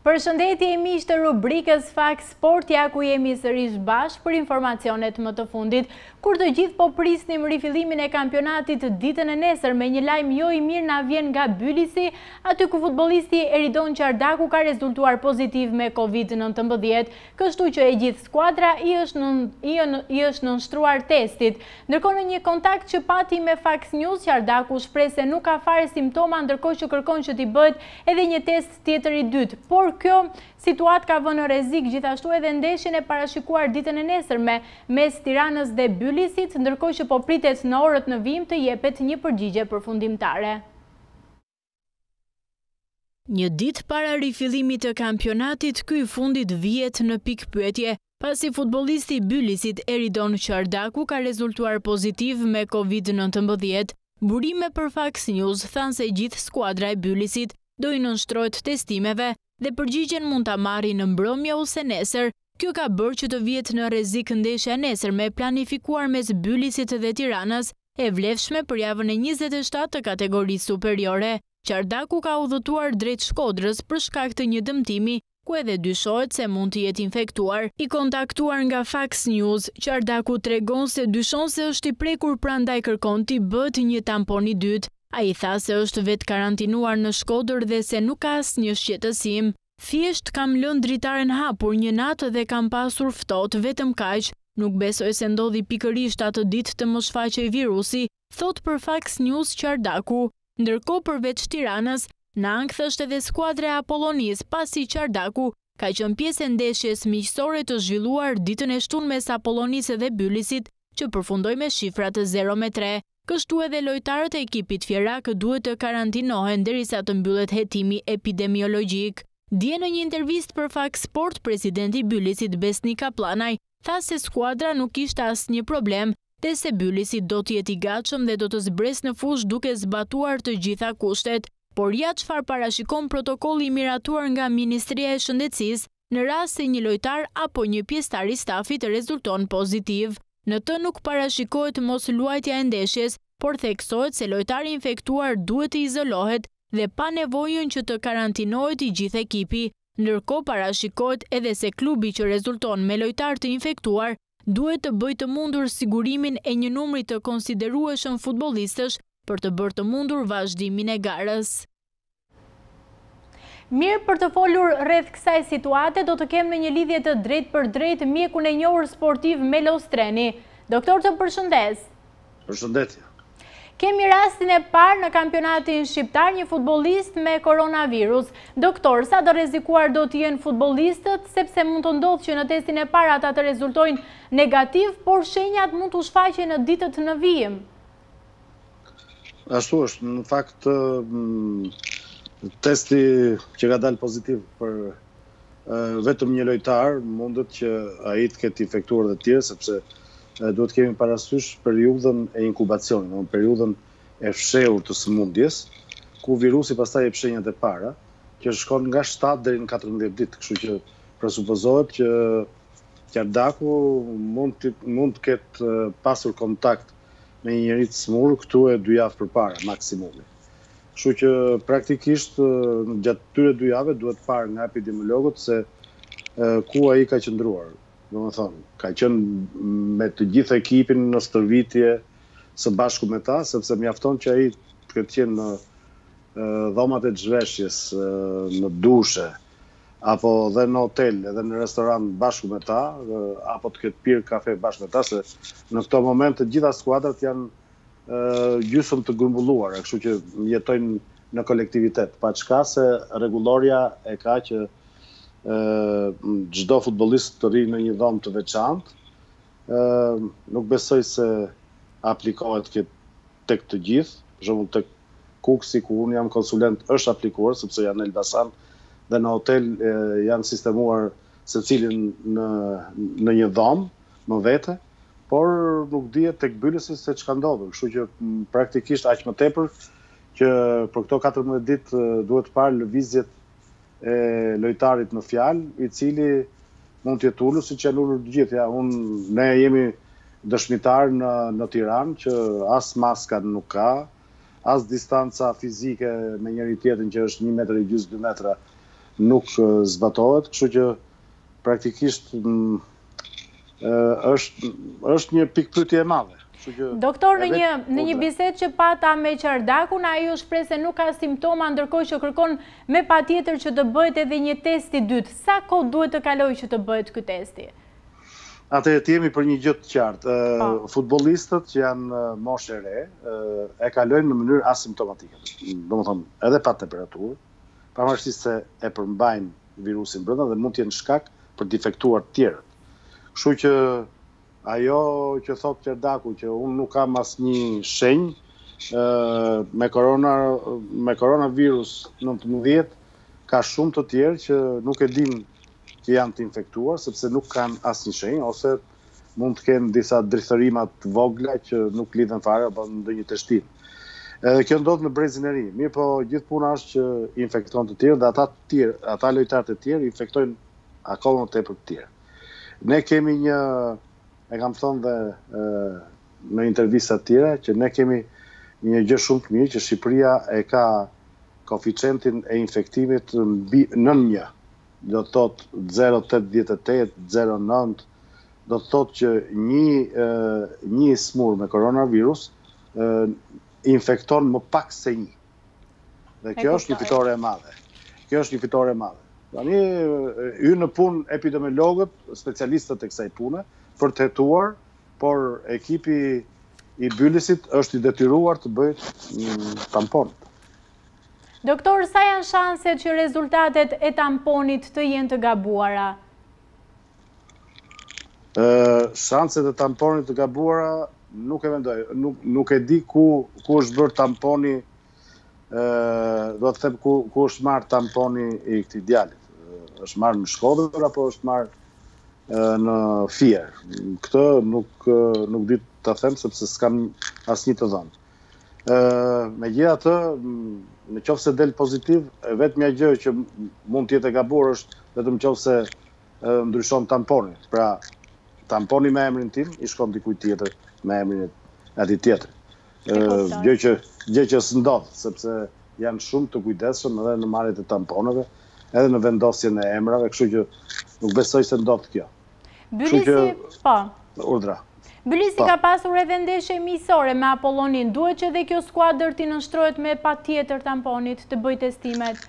Përshëndetje miq të rubrikës Fax Sport, ja ku jemi sërish bashkë për informacionet më të fundit. Kur të gjithë po prisnim rifillimin e kampionatit ditën e nesërme, një lajm jo i mirë na vjen nga Bylisi, aty ku futbollisti Eridon Qardaku ka rezultuar pozitiv me Covid nëntëmbëdhjetë, kështu që e gjithë skuadra i është nënshtruar testit. Ndërkohë në një kontakt që pati me Fax News, Qardaku shpreh se nuk ka fare simptoma ndërkohë që kërkon që t'i bëhet Edhe një test tjetër i dytë, por kjo situatë ka vënë në rrezik gjithashtu edhe ndeshjen e parashikuar ditën e nesërme mes Tiranës dhe Bylisit, ndërkohë që po pritet në orët në vijim të jepet një përgjigje përfundimtare. Një ditë para rifillimit të kampionatit, ky i fundit vihet në pikëpyetje Pasi futbollisti i Bylisit, Eridon Qardaku ka rezultuar pozitiv me Covid nëntëmbëdhjetë, burime për Fax News thanë se gjithë skuadra e Bylisit do i nënshtrohet testimeve dhe përgjigjen mund ta marrin në mbrëmje ose nesër. Kjo ka bërë që të vihet në rrezik ndeshja e nesërme e planifikuar mes Bylisit dhe Tiranës, e vlefshme për javën e njëzet e shtatë të Kategorisë Superiore. Qardaku ka udhëtuar drejt Shkodrës për shkak të një dëmtimi ku edhe dyshohet se mund të jetë infektuar. I kontaktuar nga Fax News, Qardaku tregon se dyshon se është i prekur prandaj kërkon t'i bëhet një tampon i dytë. Ai tha se është vetëkarantinuar në Shkodër dhe se nuk ka asnjë shqetësim. Thjesht kam lënë dritaren hapur një natë dhe kam pasur ftohtë, vetëm kaq. Nuk besoj se ndodhi pikërisht atë ditë të më shfaqej virusi, thotë për Fax News Qardaku. Ndërkohë përveç Tiranës, në ankth është edhe skuadra e Apollonisë, pasi Qardaku ka qenë pjesë e ndeshjes miqësore të zhvilluar ditën e shtunë mes Apollonisë dhe Bylisit, që përfundoi me shifrat zero me tre. Kështu edhe lojtarët e ekipit fierak duhet të karantinohen derisa të mbyllet hetimi epidemiologjik. Dje në një intervistë për Fax Sport, presidenti i Bylisit, Besnik Kapllanaj, tha se skuadra nuk kishte asnjë problem dhe se Bylisi do të jetë i gatshëm dhe do të zbresë në fushë duke zbatuar të gjitha kushtet. Por ja çfarë parashikon protokolli i miratuar nga Ministria e Shëndetësisë në rast se një lojtar apo një pjesëtar i stafit rezulton pozitiv. Në të nuk parashikohet mosluajtja e ndeshjes, por theksohet se lojtari i infektuar duhet të izolohet dhe pa nevojën që të karantinohet i gjithë ekipi, Ndërkohë parashikohet edhe se klubi që rezulton me lojtarë të infektuar duhet të bëjë të mundur sigurimin e një numri të konsiderueshëm futbollistësh për të bërë të mundur vazhdimin e garës. Mirë për të folur rreth kësaj situate do të kemi në një lidhje të drejtpërdrejtë mjekun e njohur sportiv Melo Streni. Doktor të përshëndes. Përshëndetje. Kemi rastin e parë në kampionatin shqiptar një futbollist me koronavirus. Doktor, sa të rrezikuar do të jenë futbollistët, sepse mund të ndodhë që në testin e parë ata të rezultojnë negativ, por shenjat mund të shfaqen në ditët në vijim. Ashtu është, në fakt testi që ka dalë pozitiv për vetëm një lojtar mundet që ai të ketë infektuar dhe të tjerë sepse duhet të kemi parasysh periudhën e inkubacionit, domethënë periudhën e fshehur të sëmundjes, ku virusi pastaj jep shenjat e para, që shkon nga 7 deri në 14 ditë, kështu që presupozohet që Qardaku mund të mund të ketë pasur kontakt me një njeri të smurë këtu e dy javë përpara maksimumi. Kështu që praktikisht gjatë këtyre dy javëve duhet parë nga epidemiologët se ku ai ka qëndruar. Domethënë, ka qenë me të gjithë ekipin në stërvitje së bashku me ta, sepse mjafton që ai të ketë qenë në dhomat e zhveshjes, në dushe, apo dhe në hotel edhe në restoran bashkë me ta, apo të ketë pirë kafe bashkë me ta, se në këto moment të gjitha skuadrat janë gjysëm të grumbulluara, kështu që jetojnë në kolektivitet, pa çka se rregullorja e ka që çdo futbollist të rrijë në një dhomë të veçantë. Nuk besoj se aplikohet kjo tek të gjithë, për shembull tek Kukësi ku unë jam konsulent është aplikuar sepse janë në Elbasan dhe në hotel janë sistemuar secilin në në një dhomë. më vete, por nuk dihet tek Bylisi se ç'ka ndodhur, kështu që praktikisht aq më tepër që për këto katërmbëdhjetë ditë duhet parë lëvizjet e lojtarit në fjalë, i cili mund të jetë ulur siç janë ulur të gjithë. Ja, unë ne jemi dëshmitar në në Tiranë që as maska nuk ka, as distanca fizike me njëri tjetrin që është një metër e gjysmë dy metra nuk zbatohet, kështu që praktikisht është është një pikëpyetje e madhe. Doktor në një në një bisedë që pata me Qardakun, ai u shpreh se nuk ka simptoma ndërkohë që kërkon me patjetër që të bëhet edhe një test i dytë. Sa kohë duhet të kalojë që të bëhet ky testi? Ta themi për një gjë të qartë. Po. Futbollistët që janë moshë e re, e kalojnë në mënyrë asimptomatike. Domethënë, edhe pa temperaturë, pavarësisht se e përmbajnë virusin brenda dhe mund të jenë shkak për të infektuar të tjerët. Kështu që ajo që thotë Qardaku që unë nuk kam asnjë shenjë me korona me koronavirus 19 ka shumë të tjerë që nuk e dinë që janë të infektuar sepse nuk kanë asnjë shenjë ose mund të kenë disa drithërima të vogla që nuk lidhen fare apo ndonjë teshtimë. Edhe kjo ndodh në brezin e ri. Mirëpo gjithë puna është që infekton të tjerë dhe ata të tjerë, ata lojtarët e tjerë infektojnë akoma më tepër të tjerë. Ne kemi një e kam thënë dhe në intervista të tjera që ne kemi një gjë shumë të mirë që Shqipëria e ka koeficientin e infektimit mbi nën 1. do të thotë zero tetëdhjetë e tetë, zero nëntë, do të thotë që një një i sëmurë me koronavirus infekton më pak se një. Dhe kjo është një fitore e madhe. Kjo është një fitore e madhe. Tani hyjnë në punë epidemiologët, specialistët e kësaj pune për të hetuar, por ekipi i Bylisit është i detyruar të bëjë tamponet. Doktor, sa janë shanset që rezultatet e tamponit të jenë të gabuara? Shanset e tamponit të gabuara nuk e mendoj, nuk, nuk e di ku, ku është bërë tamponi, e, dua të them ku, ku është marrë tamponi i këtij djalit. Është marrë në Shkodër, apo është marrë në Fier. Këtë nuk, nuk di ta them, sepse s'kam asnjë të dhënë. Megjithatë, në qoftë se del pozitiv, vetmja gjë që mund të jetë e gabuar është vetëm qoftë se ndryshon tamponi. Pra, tamponi me emrin tim, i shkon dikujt tjetër me emrin e atij tjetër. Gjë që, gjë që s'ndodh, sepse janë shumë të kujdesshëm edhe në marrjet e tamponeve, edhe në vendosjen e emrave, kështu që nuk besoj se ndodh kjo. Bylisi, po. Urdhëro. Bylisi po. ka pasur edhe ndeshje miqësore me Apoloninë. Duhet që edhe kjo skuadër t'i nënshtrohet me patjetër tamponit të bëjë testimet.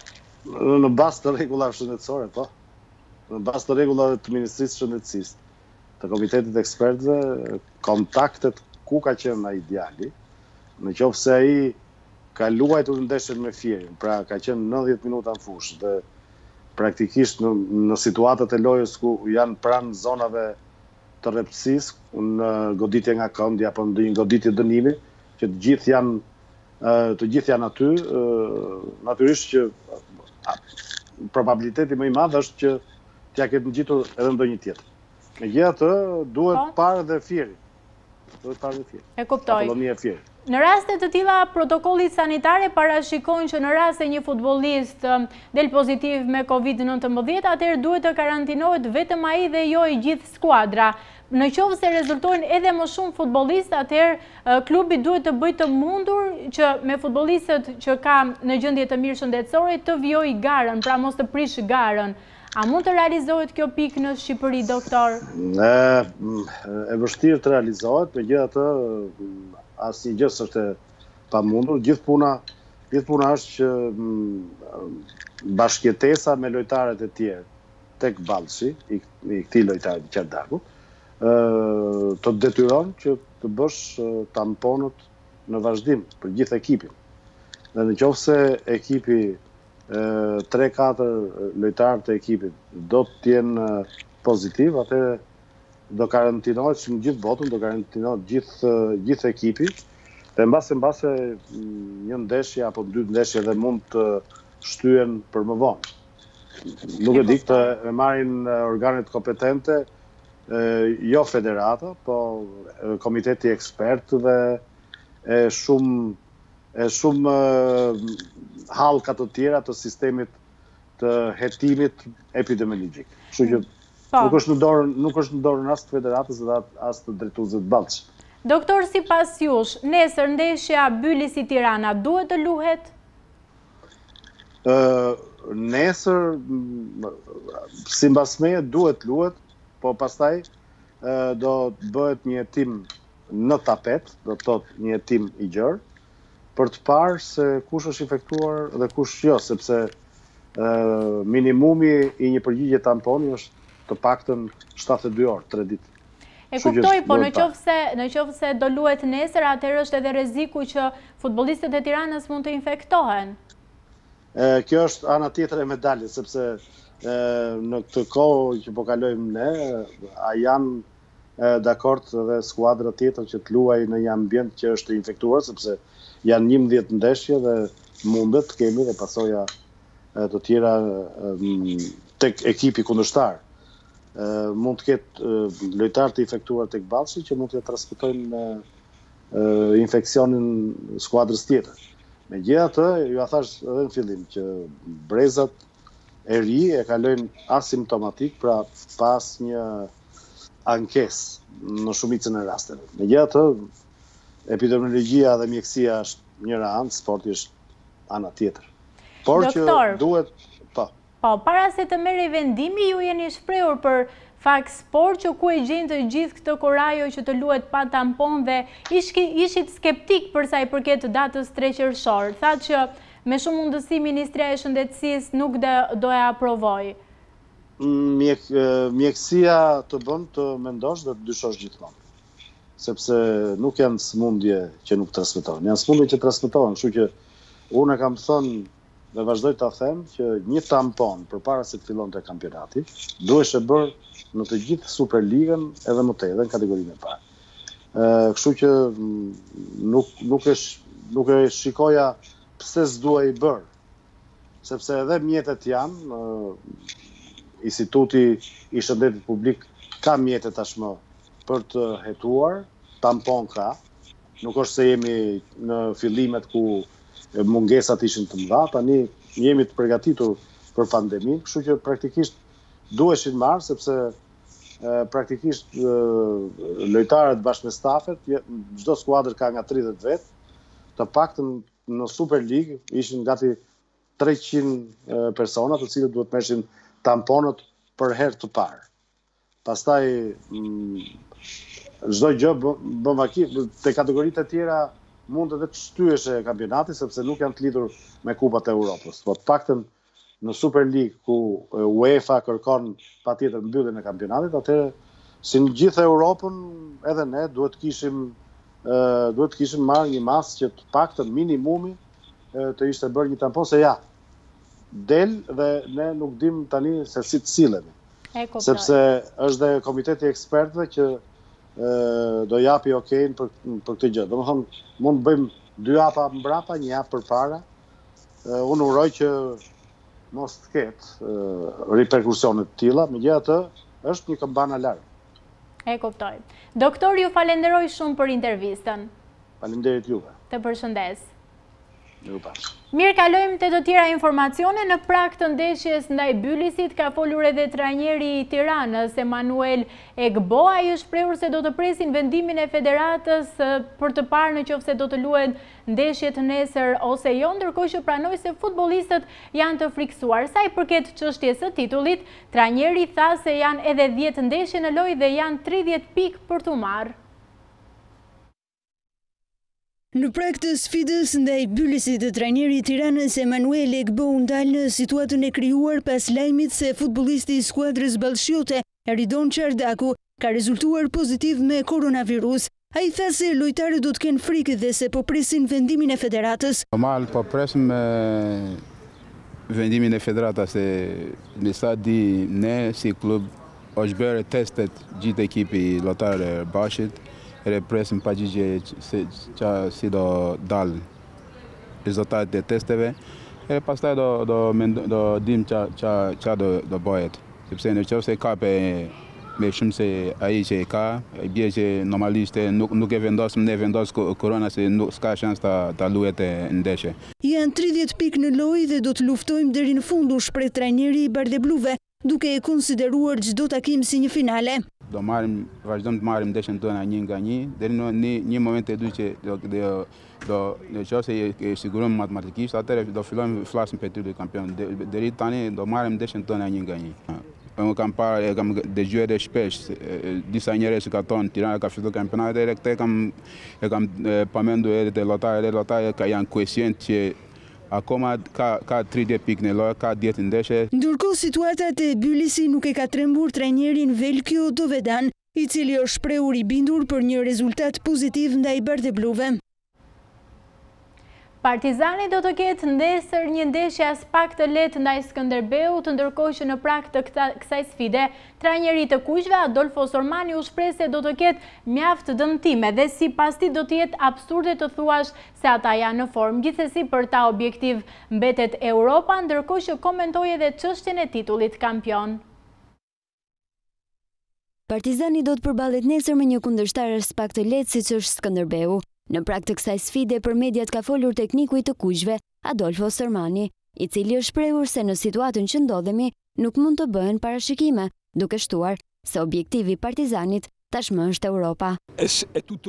Në bazë të rregullave shëndetësore, po. Në bazë të rregullave të Ministrisë së Shëndetësisë, të Komitetit të Ekspertëve, kontaktet ku ka qenë ai djali, në qoftë se ai Ka luajtur ndeshjen me Fierin, pra ka qenë nëntëdhjetë minuta në fushë dhe praktikisht në në situatat e lojës ku janë pranë zonave të rreptësisë, në goditje nga këndi apo në ndonjë goditje dënimi, që të gjithë janë të gjithë janë aty, natyrisht që probabiliteti më i madh është që t'ia ketë ngjitur edhe ndonjë tjetër. Megjithatë, duhet parë dhe Fieri. Duhet parë dhe Fieri. E kuptoj. Apolonia e Fierit. Në raste të tilla, protokollet sanitare parashikojnë që në rast se një futbollist um, del pozitiv me COVID-19, atëherë duhet të karantinohet vetëm ai dhe jo e gjithë skuadra. Në qoftë se rezultojnë edhe më shumë futbollistë, atëherë uh, klubi duhet të bëjë të mundur që me futbollistët që ka në gjendje të mirë shëndetësore të vijojë garën, pra mos të prish garën. A mund të realizohet kjo pikë në Shqipëri, doktor? E vështirë të realizohet, megjithatë asnjë gjë s'është e pamundur. Gjithë puna, gjithë puna është që bashkëjetesa me lojtarët e tjerë, tek Ballshi, i këtij lojtarit, i Çardakut, të detyron që të bësh tamponët në vazhdim për gjithë ekipin. Dhe në qoftë se ekipi 3-4 lojtarë të ekipit do të jenë pozitiv, atëherë do karantinohet si në gjithë botën, do karantinohet gjithë gjithë ekipi. Dhe mbase mbase një ndeshje apo dy ndeshje dhe mund të shtyhen për më vonë. Nuk e di këtë e marrin organet kompetente, jo federata, po komiteti i ekspertëve e shumë e shumë hallka të tjera të sistemit të hetimit epidemiologjik. Kështu që po. nuk është në dorën, nuk është në dorën as të federatës dhe as të drejtuesve Ballsh. Doktor, sipas jush, nesër ndeshja Bylisi Tirana duhet të luhet? Nesër, simbas meje, duhet të luhet, po pastaj do të bëhet një hetim në tapet, do të thotë një hetim i gjerë, për të parë se kush është infektuar dhe kush jo, sepse ë minimumi i një përgjigje tamponi është të paktën 72 orë, 3 ditë. E kuptoj, po në qoftë se, në qoftë se do luhet nesër, atëherë është edhe rreziku që futbolistët e Tiranës mund të infektohen. Kjo është ana tjetër e medaljes, sepse në këtë kohë që po kalojmë ne, a janë dakord dhe skuadra tjetër që të luajë në një ambient që është infektuar sepse janë njëmbëdhjetë ndeshje dhe mundet të kemi dhe pasoja të tjera tek ekipi kundërshtar. Mund të ketë lojtarë të infektuar tek Ballshi që mund t'ia transmetojnë infeksionin skuadrës tjetër. Megjithatë, jua thashë edhe në fillim që brezat e ri e kalojnë asimptomatik, pra pa asnjë ankesë në shumicën e rasteve. Megjithatë, epidemiologjia dhe mjekësia është njëra anë, sporti është ana tjetër. Por që duhet, po. Po, para se të merrej vendimi, ju jeni shprehur për Fax Sport që ku e gjejnë të gjithë këtë kurajo që të luhet pa tampon dhe ishit skeptik për sa i përket datës 3 qershor. Thatë që Me shumë mundësi Ministria e Shëndetësisë nuk do e aprovojë. Mjekësia të bën të mendosh dhe të dyshosh gjithmonë. Sepse nuk janë sëmundje që nuk transmetohen. Janë sëmundje që transmetohen, kështu që unë e kam thënë dhe vazhdoj ta them që një tampon përpara se të fillonte kampionati, duheshe bërë në të gjithë Superligën edhe më tej, edhe në Kategorinë e Parë. kështu që nuk nuk e nuk e shikoja pse s'duhej bërë. Sepse edhe mjetet janë Instituti i Shëndetit Publik ka mjete tashmë për të hetuar, tampon ka. Nuk është se jemi në fillimet ku mungesat ishin të mëdha, tani jemi të përgatitur për pandeminë, kështu që praktikisht duheshin marrë sepse praktikisht lojtarët bashkë me stafet, çdo skuadër ka nga 30 vet, të paktën në Superligë ishin gati 300 persona, të cilët duhet të merrshin tamponët për herë të parë. Pastaj çdo gjë bën vaki te kategoritë e tjera mund edhe të shtyheshe kampionati sepse nuk janë të lidhur me kupat e Europës. Po të paktën në Superligë ku UEFA kërkon patjetër mbylljen e kampionatit, atëherë si në gjithë Europën edhe ne duhet të kishim duhet të kishim marrë një masë që të paktën minimumi të ishte bërë një tampon se ja del dhe ne nuk dim tani se si të sillemi. Sepse është dhe komiteti i ekspertëve që do japi okejn për për këtë gjë. Domethënë mund të bëjmë dy hapa mbrapa, një hap përpara, Unë uroj që mos të ketë reperkusione të tilla, megjithatë është një kambanë alarmi. E kuptoj. Doktor, ju falenderoj shumë për intervistën. Faleminderit juve. Të përshëndes. Ju pas. Mirë kalojmë te të tjera informacione në prag të ndeshjes ndaj Bylisit ka folur edhe trajneri i Tiranës Emanuel Egbo ai u shpreh se do të presin vendimin e federatës për të parë në qoftë se do të luhen ndeshjet nesër ose jo, ndërkohë që pranoi se futbollistët janë të frikësuar. Sa i përket çështjes së titullit, trajneri tha se janë edhe dhjetë ndeshje në lojë dhe janë tridhjetë pikë për t'u marrë. Në prag të sfidës ndaj Bylisit, trajneri i Tiranës, Emanuel Egbo u ndal në situatën e krijuar pas lajmit se futbollisti i skuadrës ballshjote, Eridon Çardaku ka rezultuar pozitiv me koronavirus. Ai tha se lojtarët do të kenë frikë dhe se po presin vendimin e Federatës. Normal po presim vendimin e Federatës se me sa dimë ne si klub është bërë testet gjithë ekipi i lojtarëve Ballshit dhe presim përgjigje se si do dali. rezultatet e testeve, e pastaj do do mendo, do dimë ça ça ça do do bëhet. Sepse në qoftë se kapen më shumë se ai që e ka, e bie që normalisht nuk nuk e vendos, ne, vendos korona se nuk s'ka shans të të luhet ndeshje. Janë tridhjetë pikë në lojë dhe do të luftojmë deri në fund, u shpreh trajneri i bardhebluve. Duke e konsideruar çdo takim si një finale. Do marrim, vazhdojmë të marrim ndeshjen tona një nga një, deri në një, një moment të dytë që do do do në qoftë se e sigurojmë matematikisht, atëherë do fillojmë të flasim për titullin kampion. Deri tani do marrim ndeshjen tona një nga një. Unë kam parë, e kam dëgjuar edhe shpesh disa njerëz që ka thënë Tirana ka fituar kampionatin, edhe këtë e kam e kam përmendur edhe te lojtarët, edhe lojtarët ka janë koshient që Akoma ka ka tridhjetë pikë në lojë, ka dhjetë ndeshje. Ndërkohë situata te Bylisi nuk e ka trembur trajnerin Veljko Dovedan, i cili është shprehur i bindur për një rezultat pozitiv ndaj bardhebluve. Partizani do të ketë nesër një ndeshje aspak të lehtë ndaj Skënderbeut, ndërkohë që në prag të kësaj sfide, trajneri i të kuqve, Adolfo Sormani u shpreh se do të ketë mjaft dëmtime dhe sipas tij do të jetë absurde të thuash se ata janë në formë. Gjithsesi për ta objektiv mbetet Europa, ndërkohë që komentoi edhe çështjen e titullit kampion. Partizani do të përballet nesër me një kundërshtar aspak të lehtë siç është Skënderbeu. Në prag të kësaj sfide për mediat ka folur tekniku i të kuqve, Adolfo Sormani, i cili është shprehur se në situatën që ndodhemi, nuk mund të bëhen parashikime, duke shtuar se objektivi i Partizanit tashmë është Europa.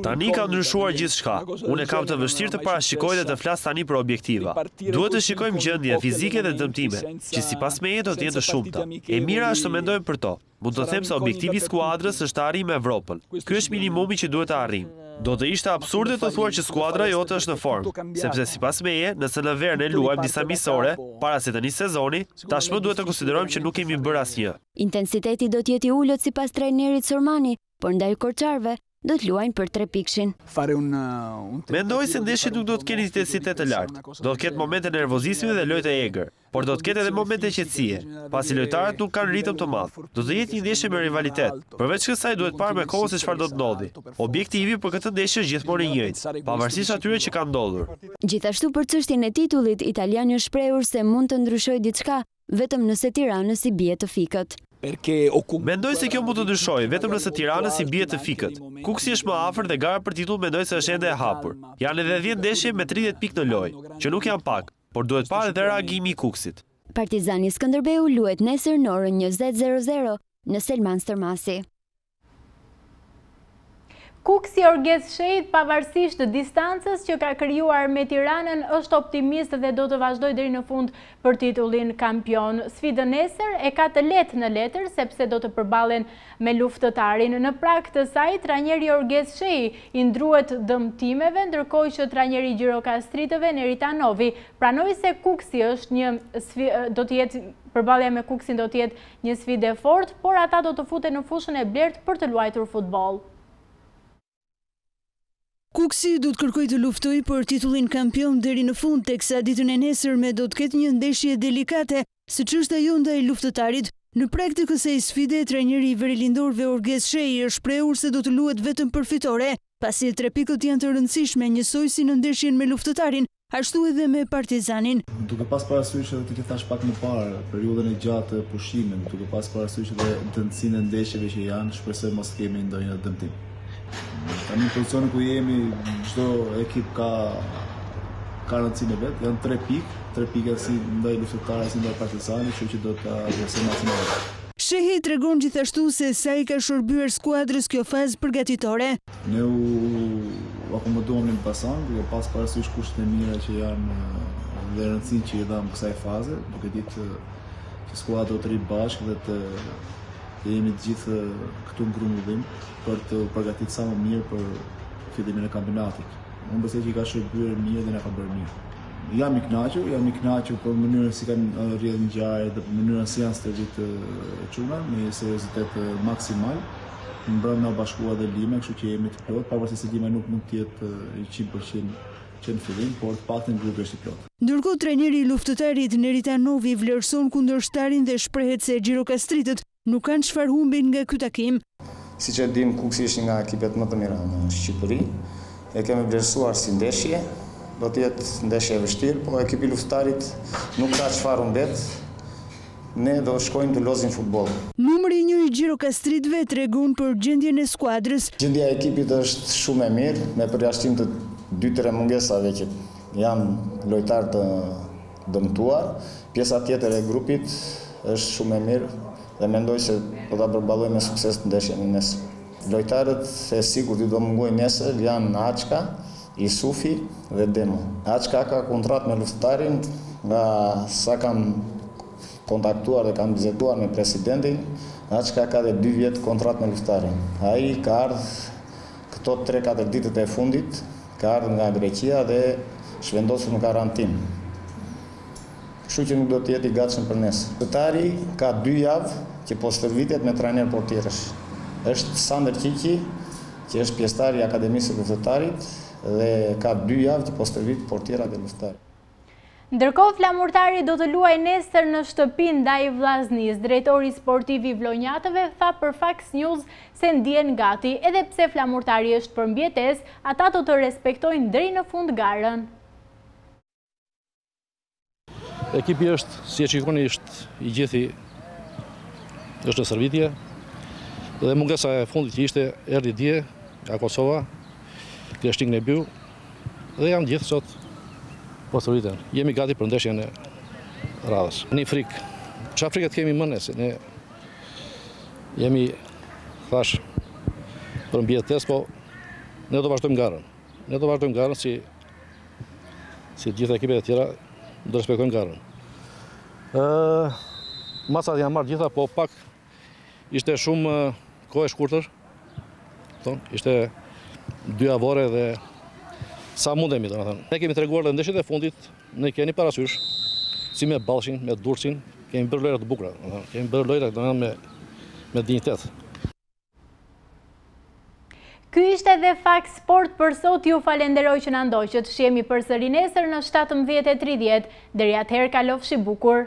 Tani ka ndryshuar gjithçka. Unë e kam të vështirë të parashikoj dhe të flas tani për objektiva. Duhet të shikojmë gjendje fizike dhe dëmtime, që sipas meje do të jenë të shumta. E mira është të mendojmë për to. Mund të them se objektivi i skuadrës është të arrijmë Evropën. Ky është minimumi që duhet të arrijmë. Do të ishte absurde të thuash që skuadra jote është në formë, sepse sipas meje, nëse në verë ne luajmë disa miqësore, para se të nisë sezoni, Tashmë duhet të konsiderojmë që nuk kemi bërë asnjë. Intensiteti do të jetë i ulët sipas trajnerit Sormani, por ndaj korçarëve do të luajnë për trepikëshin. Mendoj se ndeshjet nuk do të kenë intensitet të lartë. Do të ketë momente nervozizmi dhe lojë të egër, por do të ketë edhe momente qetësie, pasi lojtarët nuk kanë ritëm të madh. Do të jetë një ndeshje me rivalitet. Përveç kësaj duhet parë me kohë se çfarë do të ndodhë. Objektivi për këtë ndeshje është gjithmonë i njëjtë, pavarësisht atyre që kanë ndodhur. Gjithashtu për çështjen e titullit, italiani është shprehur se mund të ndryshojë diçka vetëm nëse Tiranës i bie të fikët. Mendoj se kjo mund të ndryshojë vetëm nëse Tiranës i bie të fikët. Kukësi është më afër dhe gara për titull mendoj se është ende e hapur. Janë edhe dhjetë ndeshje me tridhjetë pikë në lojë, që nuk janë pak, por duhet parë edhe reagimi i Kukësit. Partizani Skënderbeu luhet nesër në orën njëzet zero zero në Selman Stërmasi. Kukësi Orges Shehit, pavarësisht distancës që ka krijuar me Tiranën, është optimist dhe do të vazhdojë deri në fund për titullin kampion. Sfidën nesër e ka të lehtë në letër, sepse do të përbalen me Luftëtarin. Në prag të saj, trajneri Orges Shehi i druhet dëmtimeve, ndërkohë që trajneri i gjirokastritëve, Neritan Novi, pranoi se Kukësi është një, do të jetë përbalja me Kukësin do të jetë Një sfidë e fortë, por ata do të futen në fushën e blertë për të luajtur futboll. Kukësi do të kërkojë të luftojë për titullin kampion deri në fund, teksa ditën e nesërme do të ketë një ndeshje delikate, siç është ajo ndaj Luftëtarit. Në prag të kësaj sfide, trajneri i verilindorëve Orges Shehi është shprehur se do të luhet vetëm për fitore, pasi tre pikët janë të rëndësishme njësoj si në ndeshjen me Luftëtarin, Ashtu edhe me Partizanin. Duke pas parasysh edhe atë që thashë pak më parë, periudhën e gjatë të pushimit, duke pas parasysh edhe dendësinë e ndeshjeve që janë, shpresoj mos kemi ndonjë dëmtim. Tani në pozicion ku jemi, çdo ekip ka ka rëndësinë e vet, janë tre pikë, tre pikë si ndaj Luftëtarit, si ndaj Partizanit, që që do të adresim atë në vetë. Shehi tregon gjithashtu se sa i ka shërbyer skuadrës kjo fazë përgatitore. Ne u akomoduam në Elbasan, duke pas parasysh kushtet e mira që janë dhe rëndësinë që i dhamë kësaj faze, duke ditë që skuadra do të rri bashkë dhe të të jemi të gjithë këtu në grumbullim për të përgatitur sa më mirë për fillimin e kampionatit. Unë besoj që i ka shërbyer mirë dhe na ka bërë mirë. Jam i kënaqur, jam i kënaqur për mënyrën si kanë rrjedhë ngjarjet dhe për mënyrën si janë stërvit çunat me seriozitet maksimal. mbrëmë u bashkua dhe Lima, kështu që jemi të plotë, pavarësisht se Lima nuk mund të jetë i 100% që në fillim, por të paktën grupi është i plotë. Ndërkohë trajneri i Luftëtarit, Neritan Novi vlerëson kundërshtarin dhe shprehet se gjirokastritët nuk kanë çfarë humbin nga ky takim. Siç e dimë, Kukësi është një nga ekipet më të mira në Shqipëri. E kemi vlerësuar si ndeshje. Do të jetë ndeshje e vështirë, por ekipi i Luftëtarit nuk ka çfarë humbet. Ne do shkojmë të lozim futboll. Numri një i gjirokastritëve tregon për gjendjen e skuadrës. Gjendja e ekipit është shumë e mirë, me përjashtim të dy tre mungesave që janë lojtarë të dëmtuar. Pjesa tjetër e grupit është shumë e mirë dhe mendoj se do ta përballojmë me sukses ndeshjen e nesërme. Lojtarët e sigurt që do mungojnë nesër janë Açka, Isufi dhe Demo. Açka ka kontratë me Luftëtarin nga sa kam kontaktuar dhe kam biseduar me presidentin, Açka ka dhe dy vjet kontratë me Luftëtarin. Ai ka ardh këto tre katër ditët e fundit, ka ardh nga Greqia dhe është vendosur në karantinë. kështu që nuk do të jetë i gatshëm për nesër. Luftëtari ka dy javë që po stërvitet me trajner portierësh. Është Sandër Qiqi, që është pjesëtar i Akademisë së Luftëtarit dhe ka dy javë që po stërvit portierat e Luftëtarit. Ndërkohë, Flamurtari do të luajë nesër në shtëpi ndaj Vllaznisë. Drejtori sportiv i vlonjatëve tha për Fax News se ndihen gati, edhe pse Flamurtari është për mbijetesë, ata do të respektojnë deri në fund garën. Ekipi është, si e shikoni, është i gjithi, është në stërvitje, dhe mungesa e fundit që ishte, erdi dje, nga Kosova, Kreshnik Nebiu, dhe janë gjithë sot po stërviten. Jemi gati për ndeshjen e radhës. Frikë, ça frike të kemi më ne, se ne jemi, thashë, për mbijetesë, po ne do vazhdojmë garën. Ne do vazhdojmë garën si si të gjitha ekipet e tjera, do respektojmë garën. Masat janë marrë gjitha, po pak ishte shumë kohë e shkurtër, ishte dyjavore dhe sa mundemi, domethënë. Ne kemi treguar dhe ndeshjet e fundit, në keni parasysh, si me Ballshin, me dursin, kemi bërë lojëra të bukura, kemi bërë lojëra, domethënë, me dignitet. Ky ishte dhe Fax Sport për sot, ju falenderoj që na ndoqët, shihemi përsëri nesër në 17:30. Deri atëherë kalofshi bukur.